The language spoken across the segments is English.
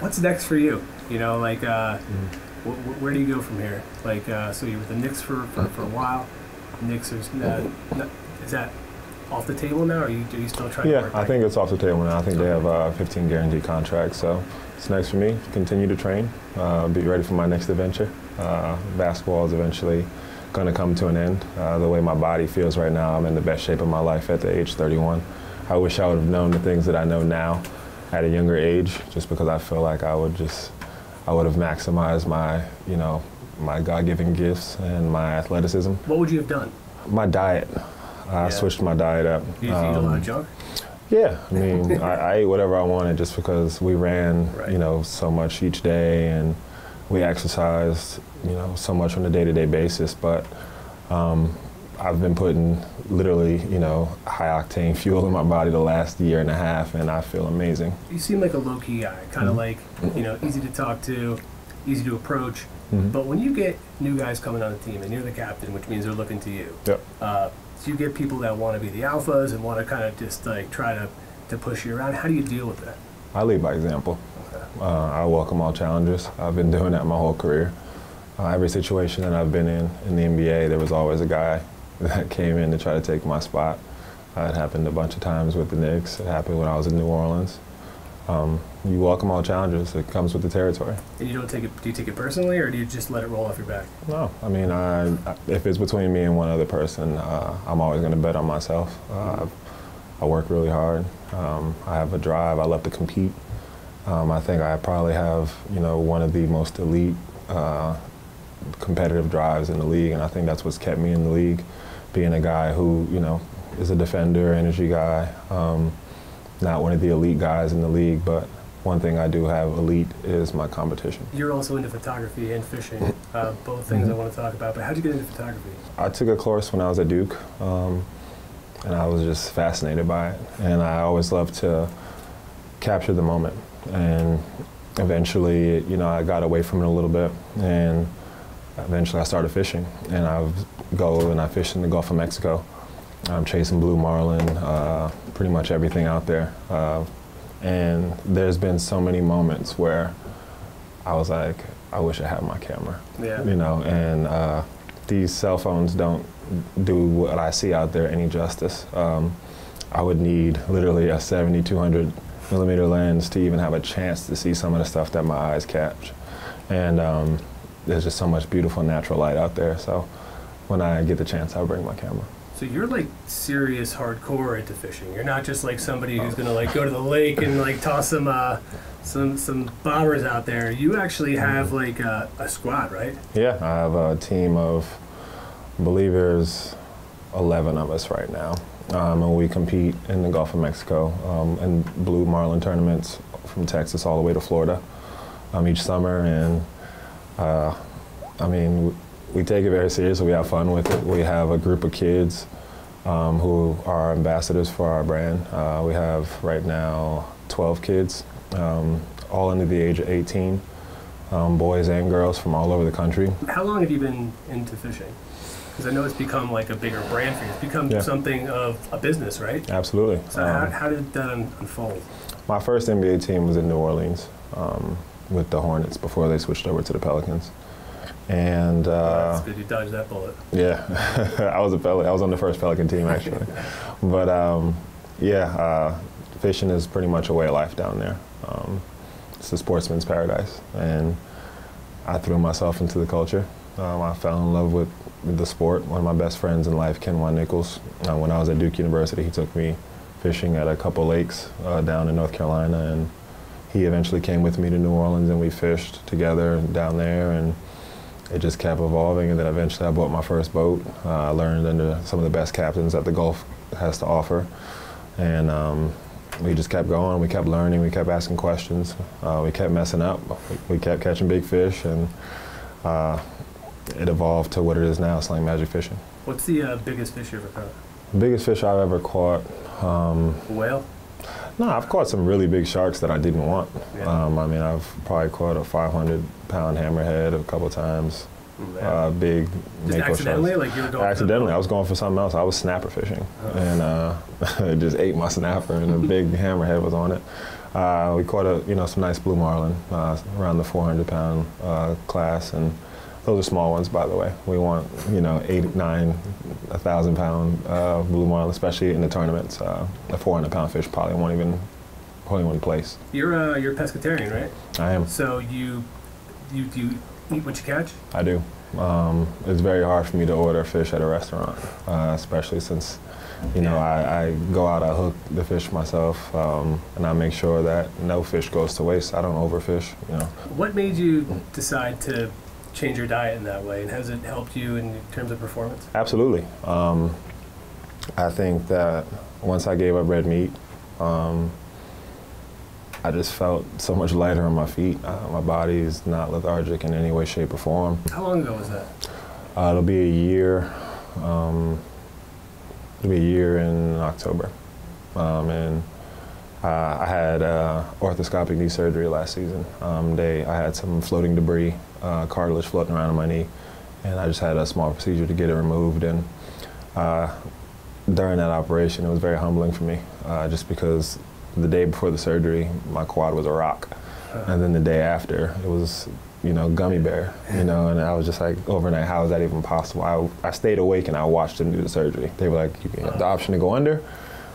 What's next for you? You know, like uh, Mm. wh- where do you go from here? Like, uh, so you were with the Knicks for, for, for a while. Knicks is uh, no- is that off the table now, or are you, are you still trying to Yeah. I think it's off the table now. I think they have uh, 15 guaranteed contracts. So it's next for me. Continue to train. Uh, be ready for my next adventure. Uh, basketball is eventually going to come to an end. Uh, the way my body feels right now, I'm in the best shape of my life at the age 31. I wish I would have known the things that I know now at a younger age, just because I feel like I would just, I would have maximized my, you know, my God-given gifts and my athleticism. What would you have done? My diet. I Yeah. switched my diet up. You eat a lot Um, of junk. yeah, I mean, I, I ate whatever I wanted just because we ran, Right. you know, so much each day and we exercised, you know, so much on a day-to-day basis. But um, I've been putting literally, you know, high-octane fuel in my body the last year and a half, and I feel amazing. You seem like a low key guy, kind of Mhm. like you know, easy to talk to, easy to approach. Mhm. But when you get new guys coming on the team and you're the captain, which means they're looking to you, Yep. uh, so you get people that want to be the alphas and want to kind of just like try to, to push you around. How do you deal with that? I lead by example. Okay. Uh, I welcome all challenges. I've been doing that my whole career. Uh, every situation that I've been in in the NBA, there was always a guy that came in to try to take my spot. Uh, it happened a bunch of times with the Knicks. It happened when I was in New Orleans. Um, you welcome all challenges. It comes with the territory. And you don't take it. Do you take it personally, or do you just let it roll off your back? No, I mean, I, I- if it's between me and one other person, uh, I'm always going to bet on myself. Uh, I work really hard. Um, I have a drive. I love to compete. Um, I think I probably have, you know, one of the most elite uh, competitive drives in the league, and I think that's what's kept me in the league. Being a guy who, you know, is a defender, energy guy, um, not one of the elite guys in the league, but one thing I do have elite is my competition. You're also into photography and fishing, uh, both things I Mhm. want to talk about. But how did you get into photography? I took a course when I was at Duke, um, and I was just fascinated by it. And I always loved to capture the moment. And eventually, you know, I got away from it a little bit, and eventually I started fishing. And I go and I fish in the Gulf of Mexico. I'm chasing blue marlin, uh, pretty much everything out there. Uh, and there's been so many moments where I was like, I wish I had my camera Yeah. you know, and uh, these cell phones don't do what I see out there any justice. Um, I would need literally a 70, 200 millimeter lens to even have a chance to see some of the stuff that my eyes catch. And um, there's just so much beautiful natural light out there. So when I get the chance, I'll bring my camera. So you're like serious hardcore into fishing. You're not just like somebody who's gonna like go to the lake and like toss some uh, some some bobbers out there. You actually have like a, a squad, right? Yeah, I have a team of, believers, 11 of us right now. Um, and we compete in the Gulf of Mexico um, in blue marlin tournaments from Texas all the way to Florida um, each summer. And uh, I mean, we take it very seriously. We have fun with it. We have a group of kids um, who are ambassadors for our brand. Uh, we have right now 12 kids, um, all under the age of 18 um, boys and girls from all over the country. How long have you been into fishing? Because I know it's become like a bigger brand for you. It's become Yeah. something of a business, right? Absolutely. So how, Um, how did that un- unfold? my first NBA team was in New Orleans um, with the Hornets before they switched over to the Pelicans. And uh, That's good. You dodged that bullet. yeah, I was a Pel- I was on the first Pelican team actually. but um, yeah, uh, fishing is pretty much a way of life down there. Um, it's a sportsman's paradise, and I threw myself into the culture. Um, I fell in love with, with the sport. One of my best friends in life, Ken Juan Nichols, uh, when I was at Duke University, he took me fishing at a couple lakes uh, down in North Carolina, and he eventually came with me to New Orleans, and we fished together down there, and it just kept evolving. And then eventually, I bought my first boat. Uh, I learned under some of the best captains that the Gulf has to offer, and um, we just kept going. We kept learning. We kept asking questions. Uh, we kept messing up. We, kept catching big fish, and uh, it evolved to what it is now, slang magic fishing. What's the uh, biggest fish you ever caught? The biggest fish I've ever caught. Um, A whale? No, I've caught some really big sharks that I didn't want. Yeah. Um, I mean, I've probably caught a 500 pound hammerhead a couple times. Uh, big Just mako accidentally, sharks. like you were going. Accidentally, I was going for something else. I was snapper fishing, Oh. and uh, it just ate my snapper, and a big hammerhead was on it. Uh, we caught a you know some nice blue marlin uh, around the 400 pound uh, class, and those are small ones, by the way. We want you know eight, nine, a thousand pound uh, blue marlin, especially in the tournaments. Uh, a 400 pound fish probably won't even probably won't place. You're uh, you're a pescatarian, right? I am. So you you do you eat what you catch? I do. Um, it's very hard for me to order fish at a restaurant, uh, especially since, you know, I, I go out, I hook the fish myself, um, and I make sure that no fish goes to waste. I don't overfish, you know. What made you decide to change your diet in that way, and has it helped you in terms of performance? Absolutely. Um, I think that once I gave up red meat, um, I just felt so much lighter on my feet. Uh, my body is not lethargic in any way, shape, or form. How long ago was that? Uh, it'll be a year. Um, it'll be a year in October, um, and uh, I had uh, orthoscopic knee surgery last season. Um, they, I had some floating debris, uh, cartilage floating around on my knee, and I just had a small procedure to get it removed. And uh, during that operation, it was very humbling for me, uh, just because the day before the surgery, my quad was a rock, and then the day after, it was you know gummy bear. You know, and I was just like overnight, how is that even possible? I, I stayed awake and I watched them do the surgery. They were like, you have the option to go under.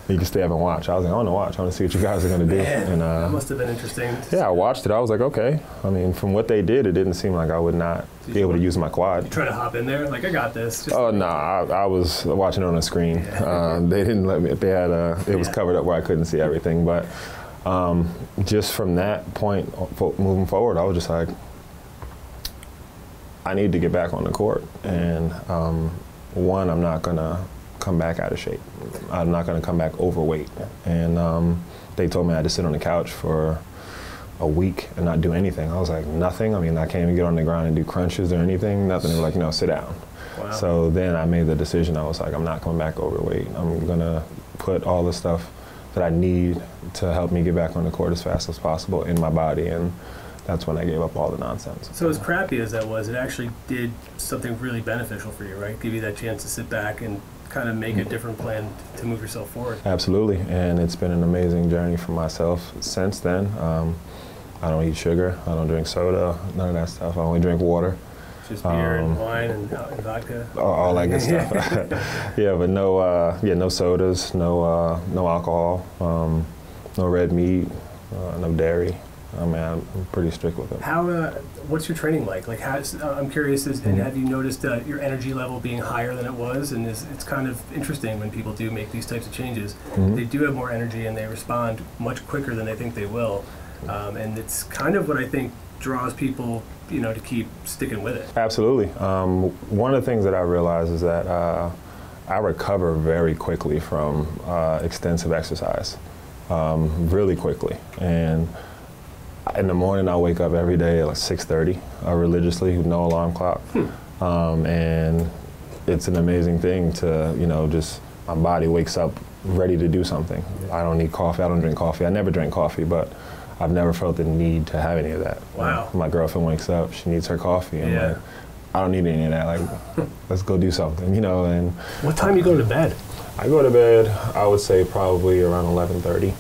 You can stay up and watch. I was like, I want to watch. I want to see what you guys are going to do. Man, and that uh, must have been interesting. yeah, I watched it. I was like, okay. I mean, from what they did, it didn't seem like I would not be able to use my quad. You try to hop in there, like I got this. Oh no, I, I was watching it on a screen. Uh, they didn't let me. They had a. It was Yeah. covered up where I couldn't see everything. But um, just from that point moving forward, I was just like, I need to get back on the court. And um, one, I'm not gonna come back out of shape. I'm not gonna come back overweight. And um, they told me I had to sit on the couch for a week and not do anything. I was like, nothing. I mean, I can't even get on the ground and do crunches or anything. Nothing. They were like, no, sit down. wow. So then I made the decision. I was like, I'm not coming back overweight. I'm gonna put all the stuff that I need to help me get back on the court as fast as possible in my body, and that's when I gave up all the nonsense. So as crappy as that was, it actually did something really beneficial for you, right? Give you that chance to sit back and kind of make a different plan to move yourself forward. Absolutely, and it's been an amazing journey for myself since then. Um, I don't eat sugar. I don't drink soda. None of that stuff. I only drink water. Just beer and Um, wine and, uh, and vodka. all, all that good stuff. yeah, but no, uh, yeah, no sodas, no, uh, no alcohol, um, no red meat, uh, no dairy. I mean, I'm pretty strict with it. How? Uh, what's your training like? Like, how, uh, I'm curious. Is, and Mhm. have you noticed uh, your energy level being higher than it was? And is, it's kind of interesting when people do make these types of changes. Mhm. They do have more energy and they respond much quicker than they think they will. Um, and it's kind of what I think draws people, you know, to keep sticking with it. Absolutely. Um, one of the things that I realize is that uh, I recover very quickly from uh, extensive exercise, um, really quickly. And in the morning, I wake up every day at like 6:30, uh, religiously, with no alarm clock. Um, and it's an amazing thing to, you know, just my body wakes up ready to do something. I don't need coffee. I don't drink coffee. I never drink coffee, but I've never felt the need to have any of that. Wow. My girlfriend wakes up, she needs her coffee. And Yeah. like, I don't need any of that. Like, let's go do something, you know. And What time you go to bed? I go to bed. I would say probably around 11:30,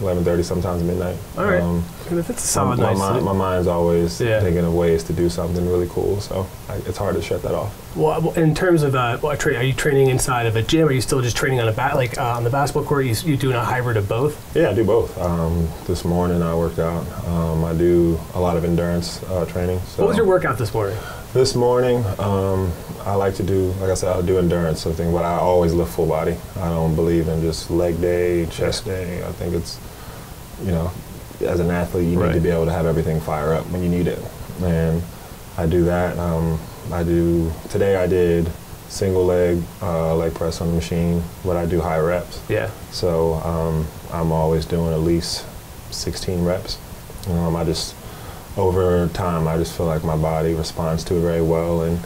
11:30, sometimes midnight. All right. Um, That's a my, solid my, mind, sleep. my mind's always Yeah. thinking of ways to do something really cool, so I, it's hard to shut that off. Well, well, in terms of uh, tra- are you training inside of a gym? Or are you still just training on a bat like uh, on the basketball court? You, you doing a hybrid of both? Yeah, I do both. Um, this morning I worked out. Um, I do a lot of endurance uh, training. So What was your workout this morning? This morning, um, I like to do, like I said, I'll do endurance something, but I always lift full body. I don't believe in just leg day, chest day. I think it's, you know, as an athlete, you need to be able to have everything fire up when you need it. And I do that. Um, I do, today I did single leg, uh, leg press on the machine, but I do high reps. Yeah. So um, I'm always doing at least 16 reps. Um, I just, over time, I just feel like my body responds to it very well, and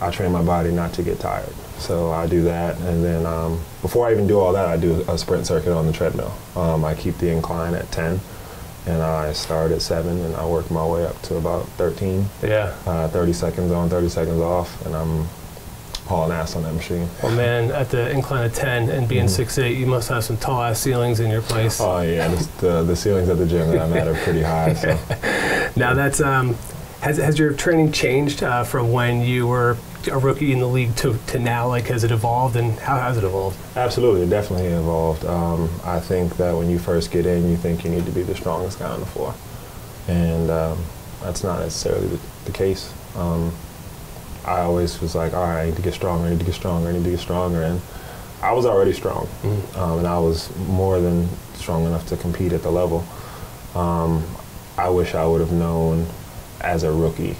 I train my body not to get tired. So I do that, and then um, before I even do all that, I do a sprint circuit on the treadmill. Um, I keep the incline at 10, and I start at 7, and I work my way up to about 13. Yeah. Uh, 30 seconds on, 30 seconds off, and I'm hauling ass on that machine. Well, man, at the incline of 10 and being Mhm. 6'8", you must have some tall ass ceilings in your place. Oh yeah, the, the, the ceilings at the gym that I'm at are pretty high. So Now that's um, has has your training changed uh, from when you were a rookie in the league to, to now? Like, has it evolved, and how has it evolved? absolutely, it definitely evolved. Um, I think that when you first get in, you think you need to be the strongest guy on the floor, and um, that's not necessarily the, the case. Um, I always was like, all right, I need to get stronger, I need to get stronger, I need to get stronger, and I was already strong. um, and I was more than strong enough to compete at the level. Um, I wish I would have known as a rookie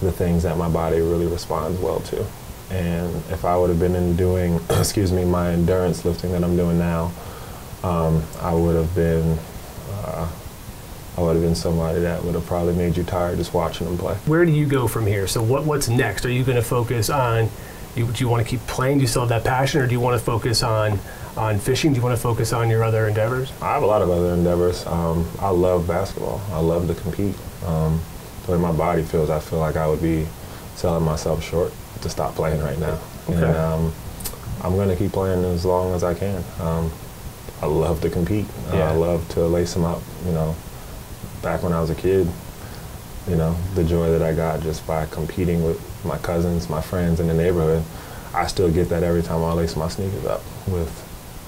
the things that my body really responds well to. And if I would have been in doing, excuse me, my endurance lifting that I'm doing now, um, I would have been, I would have been somebody that would have probably made you tired just watching them play. Where do you go from here? So what what's next? Are you going to focus on? You, do you want to keep playing? Do you still have that passion, or do you want to focus on on fishing? Do you want to focus on your other endeavors? I have a lot of other endeavors. Um, I love basketball. I love to compete. Um, the way my body feels, I feel like I would be selling myself short to stop playing right now. Okay. And um, I'm going to keep playing as long as I can. Um, I love to compete. Uh, Yeah. I love to lace them up. You know, back when I was a kid, you know, the joy that I got just by competing with my cousins, my friends in the neighborhood, I still get that every time I lace my sneakers up with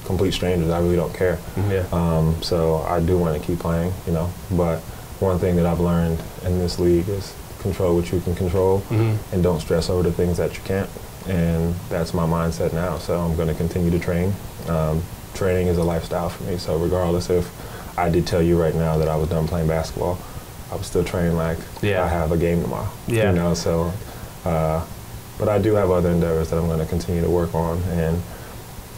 complete strangers. I really don't care. Yeah. Um, so I do want to keep playing, you know. But one thing that I've learned in this league is control what you can control Mhm. and don't stress over the things that you can't. And that's my mindset now. So I'm going to continue to train. Um, training is a lifestyle for me. So regardless if I did tell you right now that I was done playing basketball, I was still training like Yeah. I have a game tomorrow. Yeah. You know, so, uh, but I do have other endeavors that I'm going to continue to work on. And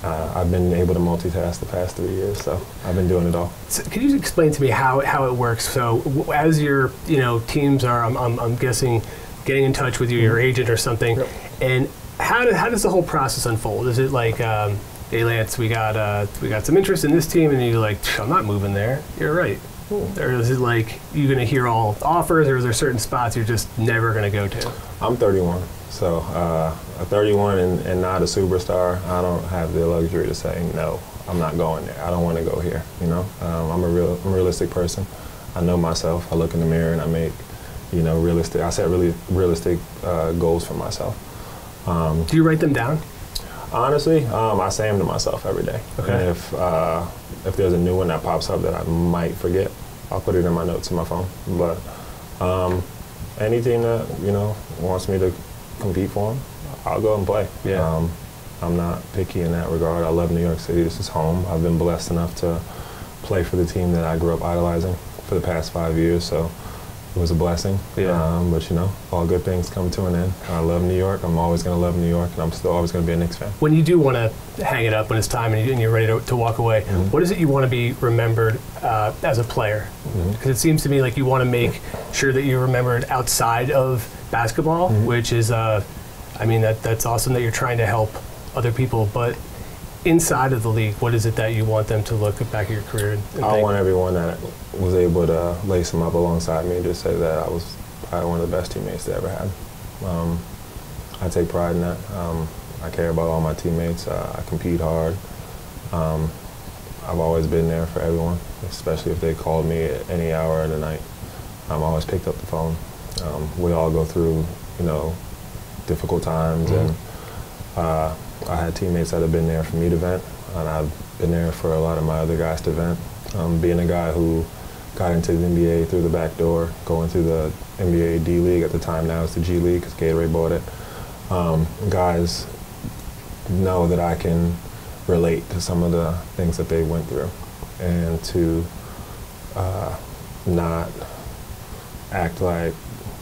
uh, I've been able to multitask the past three years. So I've been doing it all. So could you explain to me how, how it works? So w- as your you know teams are, I'm, I'm, I'm guessing, getting in touch with you, your agent or something, Yep. and how, do, how does the whole process unfold? Is it like, um, hey Lance, we got uh, we got some interest in this team, and you're like, I'm not moving there. You're right. Or is it like you're going to hear all offers, or is there certain spots you're just never going to go to? I'm 31, so uh, a 31 and, and not a superstar. I don't have the luxury to say no. I'm not going there. I don't want to go here. You know, um, I'm a real, I'm a realistic person. I know myself. I look in the mirror and I make, you know, realistic. I set really realistic uh, goals for myself. Um, Do you write them down? Honestly, um, I say them to myself every day. Okay. And if uh, if there's a new one that pops up that I might forget, I'll put it in my notes in my phone. But um, anything that you know wants me to compete for them, I'll go and play. Yeah. Um, I'm not picky in that regard. I love New York City. This is home. I've been blessed enough to play for the team that I grew up idolizing for the past five years. So it was a blessing. Yeah. Um, but you know, all good things come to an end. I love New York. I'm always going to love New York, and I'm still always going to be a Knicks fan. When you do want to hang it up when it's time and, you, you're ready to, to walk away, Mhm. what is it you want to be remembered uh, as a player? Because it seems to me like you want to make sure that you're remembered outside of basketball, Mhm. which is, uh, I mean, that that's awesome that you're trying to help other people. But inside of the league, what is it that you want them to look back at your career and, and I want everyone that was able to lace them up alongside me to say that I was probably one of the best teammates they ever had. Um, I take pride in that. Um, I care about all my teammates. Uh, I compete hard. Um, I've always been there for everyone, especially if they called me at any hour of the night. I'm always picked up the phone. Um, we all go through, you know, difficult times, Mhm. and uh, I had teammates that have been there for me to vent, and I've been there for a lot of my other guys to vent. Um, being a guy who got into the NBA through the back door, going through the NBA D League at the time now it's the G League because Gatorade bought it. Um, guys know that I can relate to some of the things that they went through, and to uh, not act like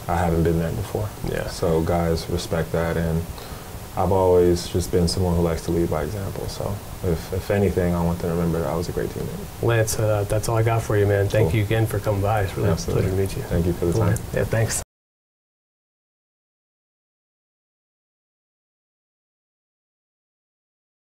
I haven't been there before. Yeah. So guys respect that, and I've always just been someone who likes to lead by example. So if, if anything, I want them to remember I was a great teammate. Lance, uh, that's all I got for you, man. Thank Cool. you again for coming by. It's really Absolutely. a pleasure to meet you. Thank you for the time. Yeah, thanks.